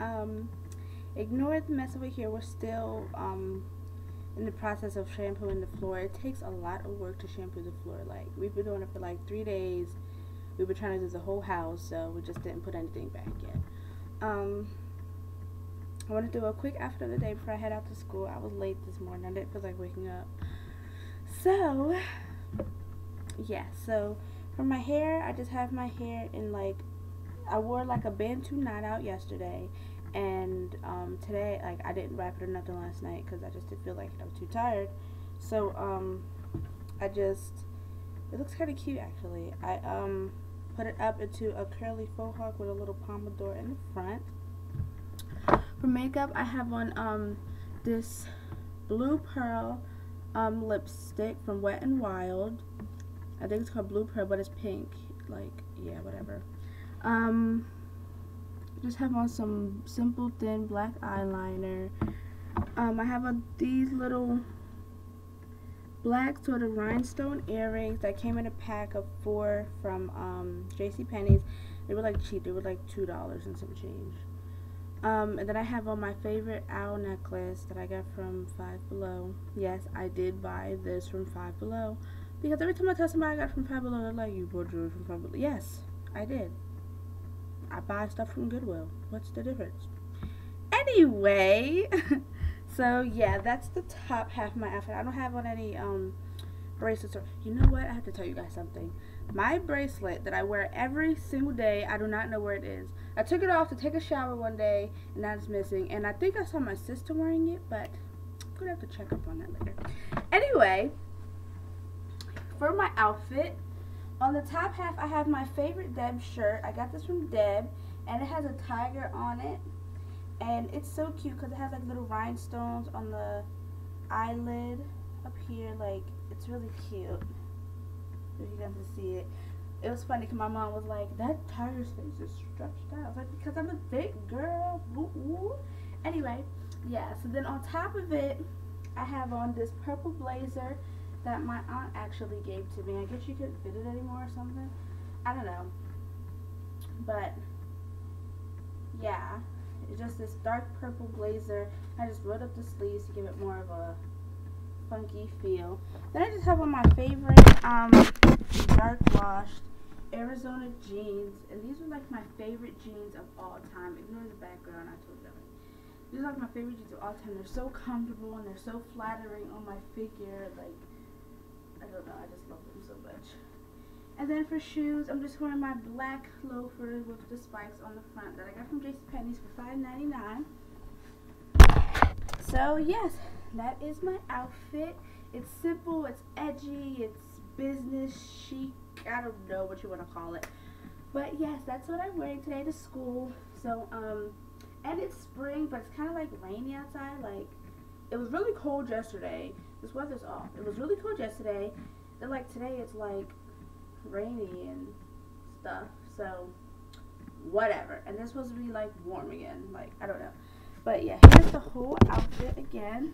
Um, ignore the mess over here. We're still um, in the process of shampooing the floor. It takes a lot of work to shampoo the floor. Like we've been doing it for like three days. We've been trying to do the whole house, so we just didn't put anything back yet. Um, I want to do a quick after the day before I head out to school. I was late this morning. I didn't feel like waking up. So, yeah. So, for my hair, I just have my hair in like, I wore like a Bantu knot out yesterday. And um, today, like, I didn't wrap it or nothing last night because I just didn't feel like it. I was too tired. So, um, I just, it looks kind of cute actually. I, um, put it up into a curly faux hawk with a little pompadour in the front. For makeup, I have on um, this Blue Pearl um, lipstick from Wet and Wild. I think it's called Blue Pearl, but it's pink. Like, yeah, whatever. Um, just have on some simple thin black eyeliner. Um, I have a, these little black sort of rhinestone earrings that came in a pack of four from um, J.C. Penney's. They were like cheap. They were like two dollars and some change. Um, and then I have on my favorite owl necklace that I got from Five Below. Yes, I did buy this from Five Below because every time I tell somebody I got from Five Below, they're like, "You bought jewelry from Five Below?" Yes, I did. I buy stuff from Goodwill. What's the difference? Anyway. So yeah, that's the top half of my outfit. I don't have on any um bracelets or you know what? I have to tell you guys something. My bracelet that I wear every single day, I do not know where it is. I took it off to take a shower one day and now it's missing. And I think I saw my sister wearing it, but I'm gonna have to check up on that later. Anyway, for my outfit, on the top half I have my favorite Deb shirt. I got this from Deb and it has a tiger on it. And it's so cute because it has like little rhinestones on the eyelid up here. Like it's really cute. If you guys can see it. It was funny because my mom was like that tiger's face is stretched out. I was like because I'm a big girl. Ooh, anyway yeah so then on top of it I have on this purple blazer that my aunt actually gave to me I guess she couldn't fit it anymore or something I don't know but yeah it's just this dark purple blazer. I just rolled up the sleeves to give it more of a funky feel. Then I just have on my favorite um, dark washed Arizona jeans. And these are like my favorite jeans of all time. Ignore the background, I told you that. These are like my favorite jeans of all time. They're so comfortable and they're so flattering on my figure. Like, I don't know, I just love them so much. And then for shoes, I'm just wearing my black loafers with the spikes on the front that I got from JCPenney's for $5.99. So yes, that is my outfit. It's simple, it's edgy, it's business chic. I don't know what you want to call it. But yes, that's what I'm wearing today to school. So, um, and it's spring, but it's kind of like rainy outside. Like, it was really cold yesterday. This weather's off. It was really cold yesterday. Then, like, today it's like rainy and stuff. So whatever. And this supposed to be like warm again. Like I don't know. But yeah, here's the whole outfit again.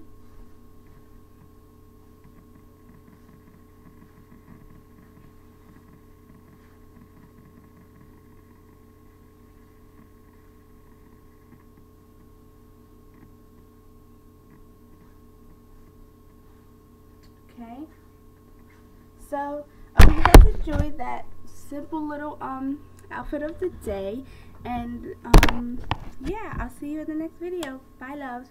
Okay. So I hope you guys enjoyed that simple little um outfit of the day. And um yeah, I'll see you in the next video. Bye loves.